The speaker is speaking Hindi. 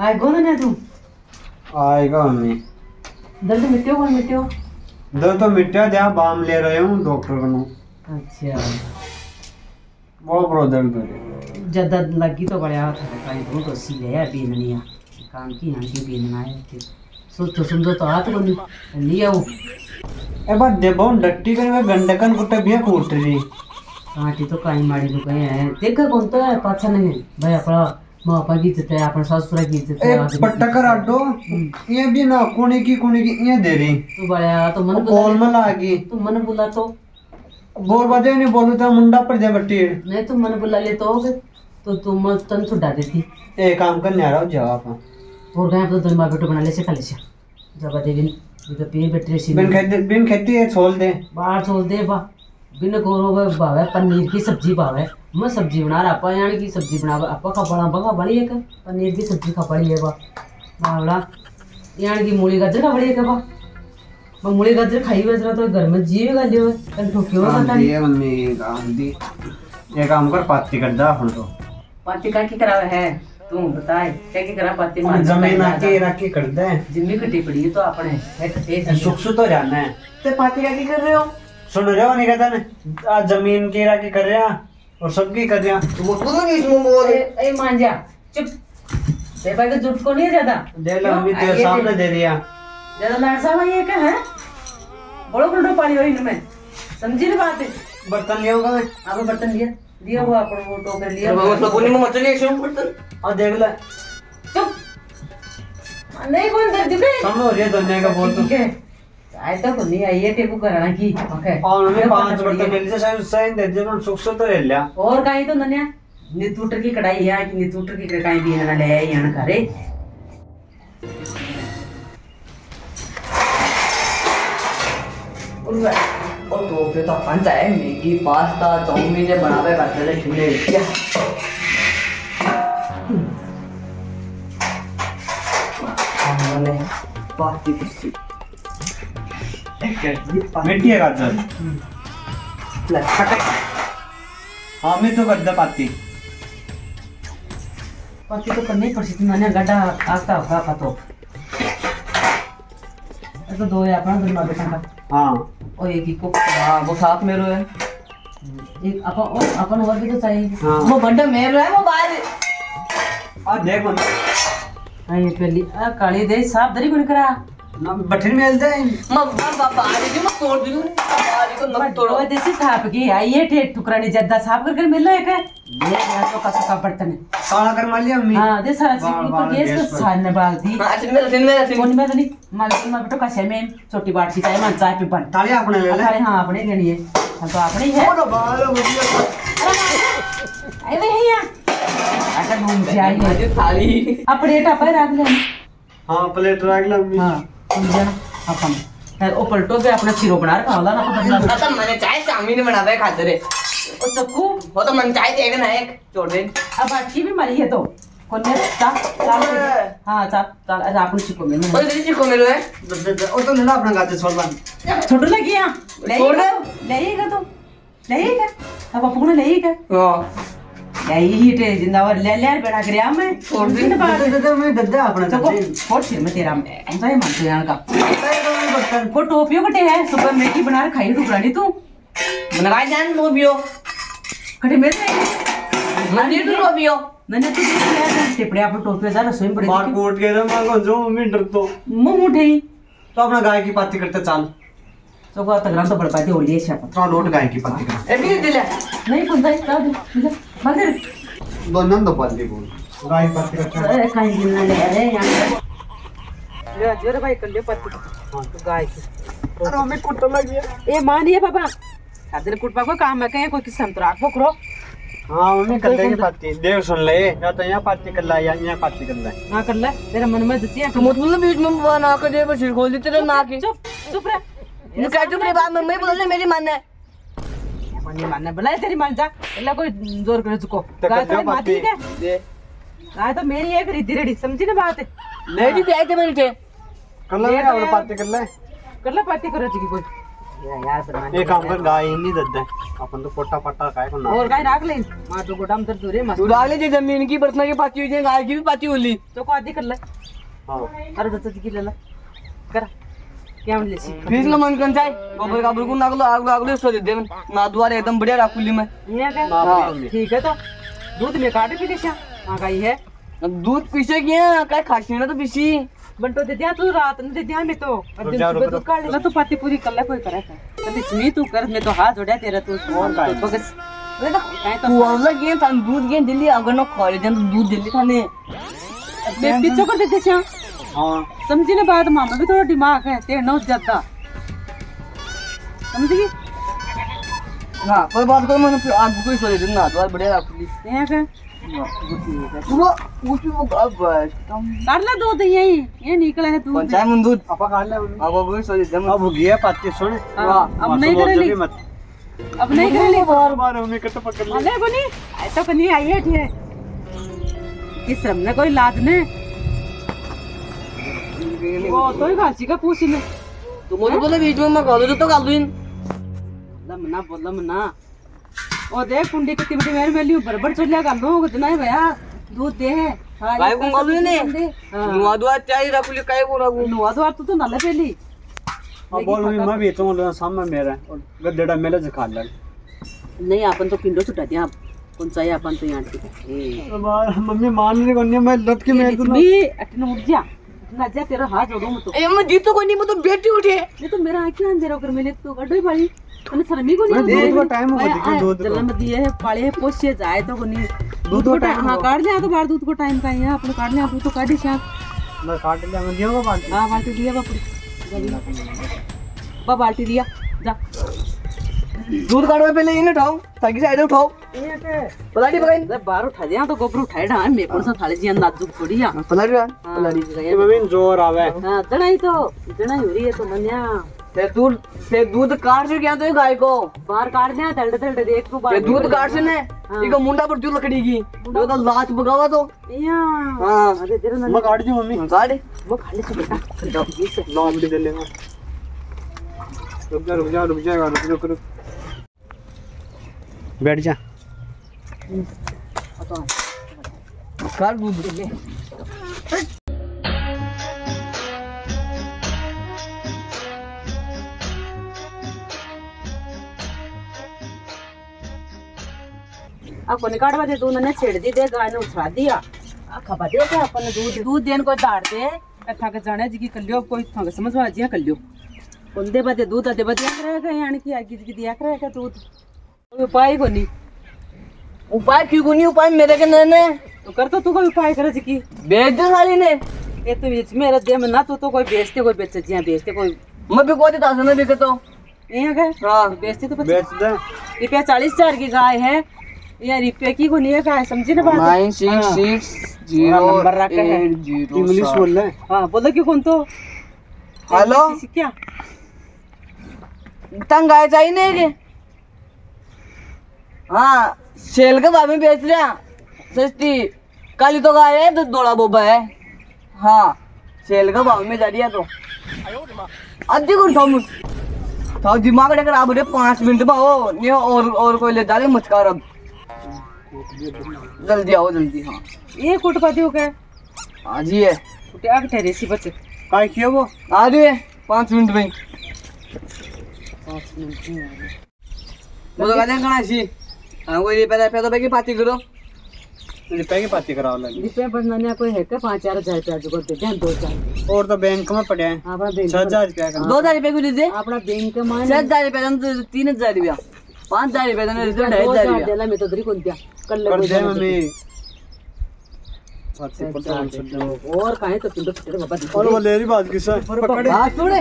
आए कौन है तू? आएगा मम्मी दर्द मिट्टियो कौन मिट्टियो? दर्द तो मिटा दिया बाम ले रहे हूँ डॉक्टर को। अच्छा। बहुत बड़ा दर्द हो। रहा ज़्यादा लगी तो बड़ा हाथ काई बहुत अच्छी है यार बीननिया काम की यहाँ की बीनना है सोचो समझो तो हाथ को लिया वो। ए बात दे बहुत डट्टी करे गंडकन कुत्ते भी कूट रही कांटी तो काई माड़ी तो कहीं है। देखा कौन तो है पाछा नहीं। भाई अपना माँ पापा की इज़्ज़त है अपना ससुरा की इज़्ज़त है ए पट्टकर आटो ये भी ना कोने की कोने की ये दे रही तू बड़ा तो मन बोल में लागी तू मन बुला तो। बोल बजे नहीं बोलू तो मुंडा पर जा बट्टी। नहीं तू मन बुला ले तो तो तुम तन छुड़ा देती ए काम करने आ रहा हूँ जवाब और गए तो तुम बेटो बना ले से खा ले से जब देवी तो पी बेटे सी बिन खेती बिन खेती है छोड़ दे। बाहर छोड़ दे बा बिन वे भावे पनीर की सब्ज़ी भावे। मैं सब्ज़ी बना रहा आपा यानी की सब्ज़ी बना आपा का बड़ा बगा बड़ी है का पनीर की सब्ज़ी का बड़ी है बा। बावड़ा यानी की मूली गाजर का बड़ी है बा? बा मूली गाजर खाई हुए जरा तो घर में जीव गा लियो कल ठोकियो का आंधी है मम्मी आंधी ये काम कर पाती कर दा अपन तो। पाती का की करावे है? तू बताए क्या की करा पाती? हम ज़मीन आके रखी कर दे जिम्मी कटी पड़ी है तो अपने है सुख सु तो जाना है। ते पाती का की कर रहे हो? सुन रहे हो नहीं कहता ना आज ज़मीन की राखी कर रहा और सबकी कर रहा वो तू नहीं इसमें बोल ए मान जा चुप। ते भाई का झूठ को नहीं ज़्यादा। दे लो क्यों? तेरे सामने दे- दे दिया। ज़्यादा लाडसा हुआ ये क्या है? बड़ो बड़ो पानी हो इनमें। समझी ना बात? है बर्तन लिया होगा मैं आप बर्तन लिया। दिया वो अपन वो टोकर लिया और देख ले। चुप। नहीं कौन दर्द सामने हो रही है दुनिया का बोल? तो ठीक है। को है की। ओके। और मम्मी पाँच बर्तन ले लीजिए शायद सही दे दे सुख सु तो ले लिया। और कहीं तो नन्या नितूटर की कढ़ाई है कि नितूटर की कढ़ाई भी ना ले आई करे। और तो फिर तो अपन चाहे मैगी पास्ता चाउमीन ये बनावे करते थे चूल्हे क्या? हमने पाती कुछ मिट्टी है गाजर हाँ तो कर दे पाती तो करनी पड़ती मैंने गड्ढा आस्ता होगा पतो तो। दो है अपना दिन बेटा का हाँ। और एक ही को हाँ वो साथ में है एक अपन ओ अपन और भी तो चाहिए। हाँ। वो बंदा मेरे है वो बाहर। और देख मम्मी हाँ ये पहली आ काली दे साफ़ दरी गुण करा। ना बठन मिल दे मम्मा बाबा आ रही मैं तोड़। को तोड़ो थाप की आई ये ठेठ टुकड़ा जद्दा साफ़ करके मिल है। ये यार तो का बर्तन है। काला कर मार लिया मम्मी। हाँ दे सारा बाल- गैस को। छानने डाल दी। हाँ दिन दिन में दिन। फ़ोन में नहीं में बेटो कैसे में छोटी बाट की चाय मन चाय पे बन ताली अपने ले ले। अरे हाँ अपने लेनी है हाँ तो अपने ही है। बोलो बालो बढ़िया अरे भैया अगर घूम में थाली। अपने टापा रख ले। हाँ प्लेट रख ले मम्मी। हाँ। ना अपन वो पलटो पे अपना खीरो बना रखा होला ना अपना बदला तो मैंने चाय चाउमीन बनावे खाते रे और चक्कू वो तो मन चाय देगा ना एक छोड़ दे अब बाटकी भी मरी है तो कौन ने चा चाल हाँ चा चाल अरे आपने चिको में और दीदी को मिलो है ओ तो ले ला अपना गाते छोड़ बन छोटू लगी यहाँ छोड़ दे। लेगा तो लेगा अब अपू ने लेगा हाँ यही हीट है जिंदावर ले ले बैठा कर मैं छोड़ दे। ना दे दे दे मैं दद्दा अपने तो फोट सिर में तेरा ऐसा ही मानते यहाँ का वो टोपियो कटे है सुबह मैगी बना के खाई टुकड़ा तू मैंने कहा जान वो कटे मेरे तो रो मैंने तो देखा है टिपड़े आप टोपियो जा रसोई में पड़ी मार कोट के रे मार जो मम्मी डर तो मुँह तो अपना गाय की पाती करते चाल तो को तगड़ा तो बड़ पाती होली है शाप थोड़ा लोट गाय की पाती कर ए भी दिले नहीं कुछ नहीं कर दे मगर दोनों दो। पाती बोल। गाय की पाती करते अरे कहीं दिन ना ले अरे यहाँ ले ज़ोर भाई कर ले पत्ती। हाँ तो गाय की। अरे मम्मी कुट लग गया। ए मानिए बाबा खातिर कुटपा को काम है कहीं कोई किस्म तो राख पकड़ो हाँ मम्मी कर लेगी पाती देव सुन ले। या तो यहाँ पाती कर ला या यहाँ पाती कर ला हाँ कर ले तेरा मन में जती है। तुम मतलब बीच में बना कर दे बस खोल देते रे ना के। चुप चुप रह। ये क्या चुप रे बात मैं बोल रही मेरी मान है। मनी मानने बोला तेरी मान जा। अल्लाह कोई ज़ोर करे चुको तो गाय तो माती है। गाय तो मेरी रेडी समझी ना बात? नहीं। जी आई थे मेरी थे कर ले और कर ले। कर ले करो जी कोई। एक काम कर गाय नहीं दद्दा अपन तो पोटा पट्टा काय को और काय राख ले। मार तो गोदाम तर मस्त। तू डाले जी ज़मीन की बरतना की पाती हुई है गाय की भी पाती होली तो को आधी कर ले। हाँ। अरे दत्त की ले। कर। सी फिर लो मन कन जाए गोबर का बुरकुन नागलो आग आगलो सो दे दे ना दुआरे एकदम बढ़िया राखुली में ये क्या हाँ। ठीक है तो दूध में काटे पी कैसा हाँ गाई है दूध पीछे किया काय खासी ना तो पीछी बंटो दे दिया तू रात ने दे दिया मैं तो और दिन सुबह रुक, दूध काट लेला तो पाती पूरी कर ले कोई करे कभी सुनी तू कर मैं तो हाथ जोड़ा तेरा तू तो बस तो काय तो तू वाला गेम था दूध गेम दिल्ली अगर ना खोले जन दूध दिल्ली था ने मैं पीछे कर देते छा हाँ समझी ना बात मामा भी थोड़ा दिमाग है तेरे नौ ज़्यादा समझ गई हाँ कोई बात कोई मन आग कोई सो दे ना दुआर बढ़िया राखुली ये क्या वो उसी वो अब तुम कर ले दूध यही ये निकला है दूध पंचायत में दूध अपा खा ले अब कोई सो दे अब गया पाती सुन हाँ, अब नहीं करेली मत अब नहीं करेली बार बार हमने कट पकड़ ले अरे बनी ऐसा बनी आई है ठीक किस रम ने कोई लाद ने वो तो का पूछ ले तो बोले बीच में मैं गालो तो गाल दूँ लमना बोल लमना ओ देख कुंडी कितनी बड़ी मेरी मेली बराबर चल लिया कितना है भैया दूध दे हाँ, काय को तो ने। हाँ। दुआ चाय राखुली काय को राखू नुआ तो तू तो नाले पहली अब बोल मैं भी तो लो सामने मेरा और गद्देड़ा मेले से खा ले नहीं अपन तो पिंडो छुटा दिया कौन सा अपन तो यहाँ मम्मी मान रही मैं लट के मैं तो भी अटन उठ जा ना तेरा हाथ जोड़ो मैं तो ए मैं जीत नहीं मैं तो बेटी उठे ये तो मेरा आँखें अंधेरा कर मैंने तो गड्ढे पाली। तने शर्मी को नहीं दूध को टाइम हो गया दूध को जन्म दिए है पाले है पोषे जाए तो कोनी दूध को टाइम हाँ काट लिया तो बाहर दूध को टाइम का है अपने काट लिया दूध तो काट ही शायद मैं काट लिया मैं दियो को बाल्टी? हाँ बाल्टी दिया बापड़ी बा बाल्टी दिया जा। दूध काटवा पहले इन्हें उठाओ ताकि साइड उठाओ। पलाटी पकाई अरे बाहर उठा दिया तो गोबर उठाए डा मैं कौन सा थाले जी नाजुक थोड़ी है पलाटी हाँ, पलाटी ये मम्मी ज़ोर आवे। हाँ जड़ा तो जड़ा हो रही है तो मन्या। ते दूध ते दूध काट से क्या तो गाय को? बाहर काट दिया तलटे तलटे देख तू बाहर। दूध काट से ने हाँ। इको मुंडा पर जो लकड़ी की। जो तो लाच बगावा तो। हाँ। अरे तेरा ना मैं काट दी मम्मी। काट वो खाली से बेटा। ये से दे लेगा रुक जा रुक जा रुक रुक रुक रुक बैठ जा। अपन काटवा दे दूध ने छेड़ दी, दे गाय ने उछा दिया। खबा दे अपन दूध दूध देन को दाड़ दे। कथा के जाने जी की कल्यो, कोई थंग समझ वा जी कल्यो। उनदे बदे दूध दे बदे रहेगा यानी कि आगे जी दिया दूध। उपाय को नहीं। उपाय क्यों को नहीं? उपाय मेरे के नने तो कर तो तू कोई उपाय करे जी की। बेच दे साली ने। ये तो बीच में दे में ना तू तो कोई बेचते कोई बेच जिया बेचते कोई। मैं भी कोई दास ने बिके तो। यहाँ गए हाँ। बेचते तो बेच दे। रुपया चालीस हज़ार की गाय है। या रुपये की को नहीं है गाय समझी ना बात? Nine six six zero number रखा है। इंग्लिश बोल ले। हाँ बोलो क्यों कौन तो? हेलो? क्या? तंग गाय चाहिए नहीं के हाँ सेल के भाव में बेच रहा सस्ती। काली तो गाय है तो दौड़ा बोबा है। हाँ सेल के भाव में जा रही है तो। अद्धी को उठाओ मुझ तो दिमाग लेकर आप बोले पाँच मिनट में हो नहीं और और कोई ले डाले मुझकार अब। जल्दी आओ जल्दी हाँ। ये कुट पाती हो क्या? हाँ जी है क्या ठहरे सी। बच्चे काय किया वो? आ रही है पाँच मिनट में वो तो कहते हैं कहाँ सी हमको ये पहले पैदा पैकी पाती करो। रुपए की पाती कराओ लगी। रुपये बनना कोई है क्या पाँच चार हज़ार रुपया जो करते हैं दो चार और तो बैंक में पड़े हैं। छह हज़ार रुपया का। दो हज़ार रुपये को दीजिए अपना बैंक का मान छह हज़ार रुपये देना तो तीन हज़ार रुपया। पाँच हज़ार रुपये तो ढाई दो हज़ार रुपया। डेला तो दरी कौन दिया। कर ले कर दे मम्मी। और कहे तो पिंडो फिटे बाबा और वो ले रही बात किस पकड़े। हाँ सुने